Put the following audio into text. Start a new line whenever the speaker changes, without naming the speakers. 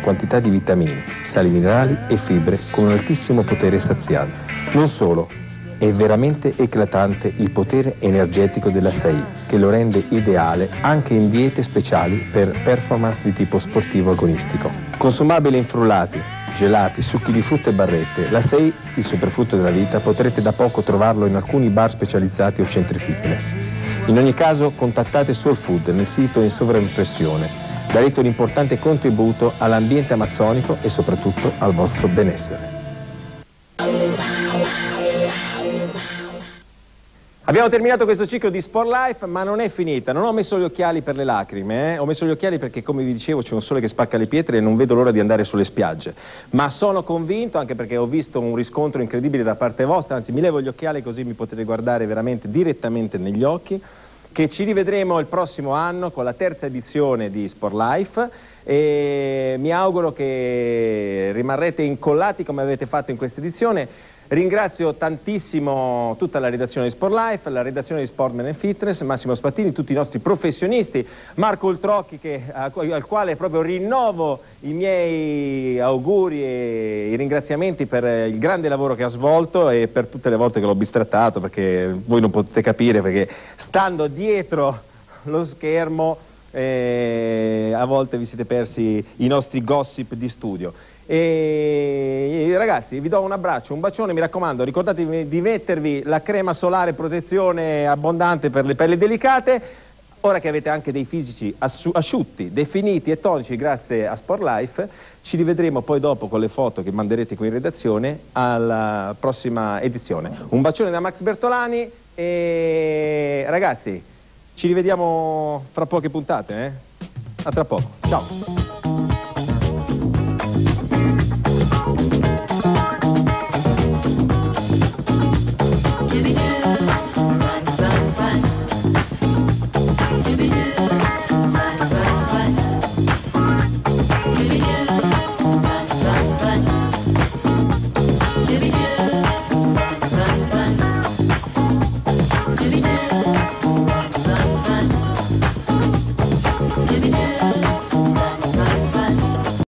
quantità di vitamine, sali minerali e fibre con un altissimo potere saziale. Non solo, è veramente eclatante il potere energetico della 6, che lo rende ideale anche in diete speciali per performance di tipo sportivo agonistico. Consumabili in frullati, gelati, succhi di frutta e barrette, la 6, il superfrutto della vita, potrete da poco trovarlo in alcuni bar specializzati o centri fitness. In ogni caso contattate Soul Food nel sito in sovraimpressione. Darete un importante contributo all'ambiente amazzonico e soprattutto al vostro benessere. Abbiamo terminato questo ciclo di Sport Life, ma non è finita. Non ho messo gli occhiali per le lacrime, eh? ho messo gli occhiali perché, come vi dicevo, c'è un sole che spacca le pietre e non vedo l'ora di andare sulle spiagge. Ma sono convinto, anche perché ho visto un riscontro incredibile da parte vostra, anzi mi levo gli occhiali così mi potete guardare veramente direttamente negli occhi, che ci rivedremo il prossimo anno con la terza edizione di Sport Life e mi auguro che rimarrete incollati come avete fatto in questa edizione. Ringrazio tantissimo tutta la redazione di Sport Life, la redazione di Sportman Fitness, Massimo Spattini, tutti i nostri professionisti, Marco Ultrocchi che, al quale proprio rinnovo i miei auguri e i ringraziamenti per il grande lavoro che ha svolto e per tutte le volte che l'ho bistrattato perché voi non potete capire perché stando dietro lo schermo eh, a volte vi siete persi i nostri gossip di studio. E ragazzi vi do un abbraccio, un bacione, mi raccomando ricordatevi di mettervi la crema solare protezione abbondante per le pelli delicate ora che avete anche dei fisici asciutti, definiti e tonici grazie a Sport Life ci rivedremo poi dopo con le foto che manderete qui in redazione alla prossima edizione un bacione da Max Bertolani e ragazzi ci rivediamo fra poche puntate eh? a tra poco, ciao